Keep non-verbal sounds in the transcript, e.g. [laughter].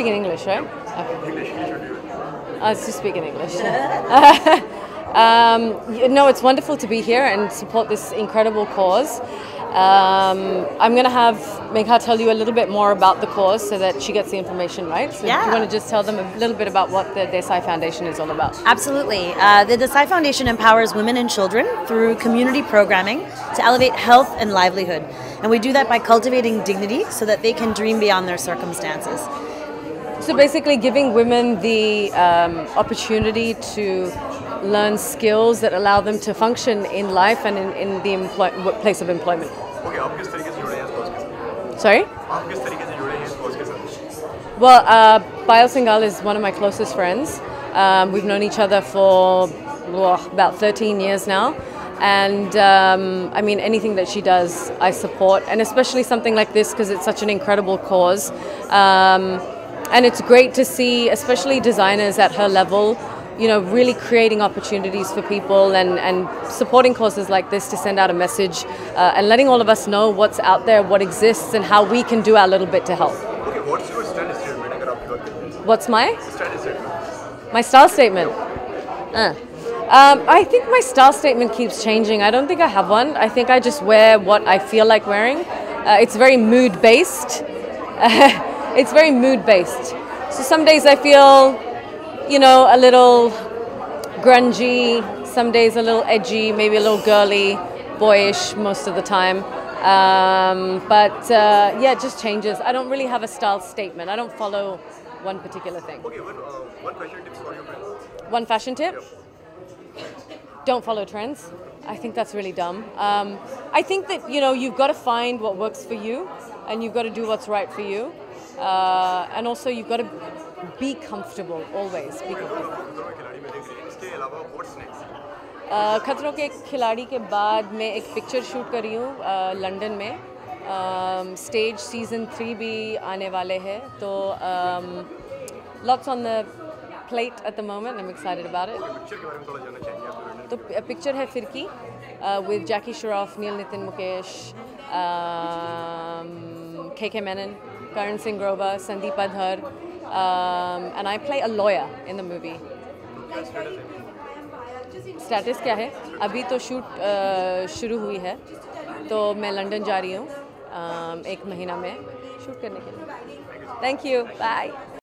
speak in English, right? Okay. English, should do. I'll just speak in English. [laughs] um, you know, it's wonderful to be here and support this incredible cause. Um, I'm going to have Megha tell you a little bit more about the cause so that she gets the information right. So, Yeah. you want to just tell them a little bit about what the Desai Foundation is all about? Absolutely. Uh, the Desai Foundation empowers women and children through community programming to elevate health and livelihood. And we do that by cultivating dignity so that they can dream beyond their circumstances. So basically, giving women the um, opportunity to learn skills that allow them to function in life and in, in the employ- place of employment. Okay, आप किस तरीके से जुड़े हैं इस cause के साथ? Sorry? आप किस तरीके से जुड़े हैं इस cause के साथ? Well, uh, Bayal Singhal is one of my closest friends. Um, we've known each other for oh, about 13 years now. And um, I mean, anything that she does, I support. And especially something like this because it's such an incredible cause. Um, and it's great to see, especially designers at her level, you know, really creating opportunities for people and, and supporting causes like this to send out a message uh, and letting all of us know what's out there, what exists, and how we can do our little bit to help. Okay, what's your style? statement? What's my? Statement. My style statement? Uh. Um, I think my style statement keeps changing. I don't think I have one. I think I just wear what I feel like wearing. Uh, it's very mood based. [laughs] it's very mood based. So some days I feel, you know, a little grungy. Some days a little edgy, maybe a little girly, boyish most of the time. Um, but uh, yeah, it just changes. I don't really have a style statement. I don't follow one particular thing. Okay, one, uh, one question tips for your friends. One fashion tip don't follow trends. I think that's really dumb. Um, I think that you know you've got to find what works for you, and you've got to do what's right for you, uh, and also you've got to be comfortable always. Be comfortable. Uh, खतरों के खिलाड़ी के बाद मैं एक picture shoot कर रही हूँ uh, लंदन में स्टेज सीज़न थ्री भी आने वाले हैं तो लॉट्स ऑन द के बारे में थोड़ा जानना चाहेंगे आप लंदन तो पिक्चर है फिरकी विद जैकी श्रॉफ नील नितिन मुकेश के के मेनन करण सिंह ग्रोवर संदीप अधर and I play a lawyer in the movie status क्या है? अभी तो शूट शुरू हुई है। तो मैं लंदन जा रही हूँ um, एक महीना में। शूट करने के लिए। Thank you bye